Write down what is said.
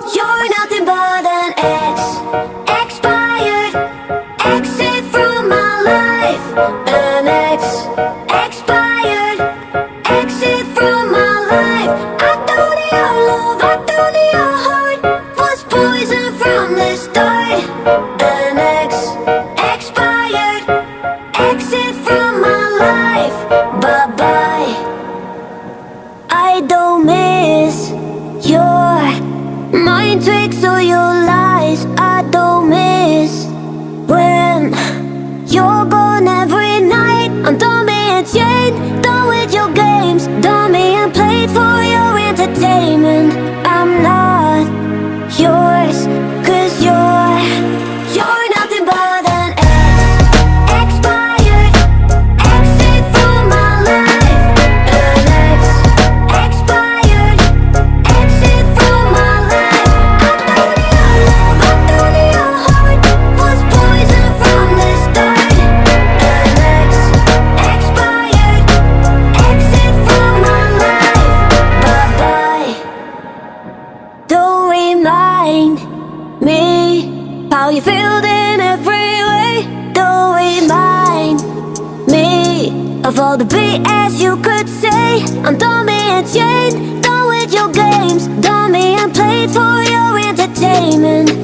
You're nothing but an ex, expired, exit from my life. An ex, mind tricks or your lies. I don't miss when you're gone every night. I'm chained, done with your games, done being played for your entertainment. Remind me how you feel in every way. Don't remind me of all the BS you could say. I'm done being chained, done with your games, done being played for your entertainment.